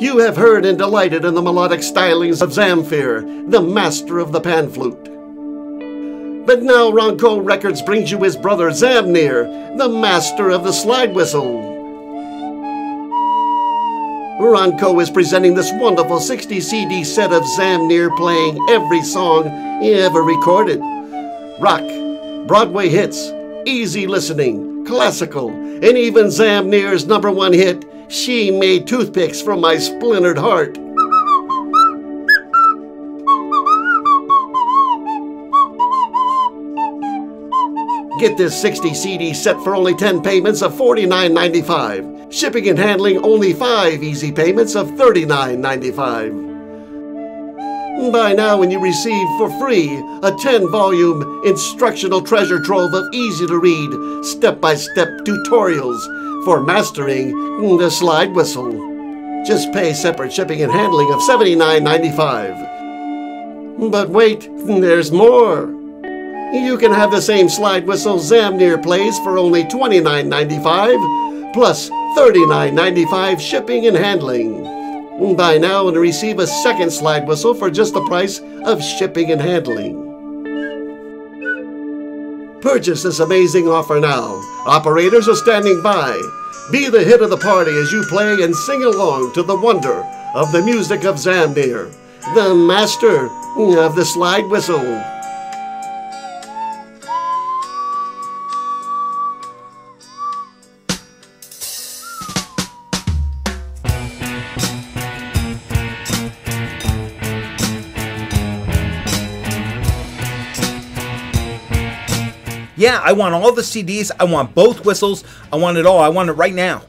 You have heard and delighted in the melodic stylings of Zamfir, the master of the pan flute. But now Ronco Records brings you his brother Zahmnear, the master of the slide whistle. Ronco is presenting this wonderful 60 CD set of Zahmnear playing every song he ever recorded. Rock, Broadway hits, easy listening, classical, and even Zahmnear's number one hit, She Made Toothpicks from My Splintered Heart. Get this 60 CD set for only 10 payments of $49.95. Shipping and handling only 5 easy payments of $39.95. Buy now and you receive for free a 10 volume instructional treasure trove of easy to read, step by step tutorials for mastering the slide whistle. Just pay separate shipping and handling of $79.95. But wait, there's more. You can have the same slide whistle Zahmnear plays for only $29.95 plus $39.95 shipping and handling. Buy now and receive a second slide whistle for just the price of shipping and handling. Purchase this amazing offer now. Operators are standing by. Be the hit of the party as you play and sing along to the wonder of the music of Zahmnear, the master of the slide whistle. Yeah, I want all the CDs. I want both whistles. I want it all. I want it right now.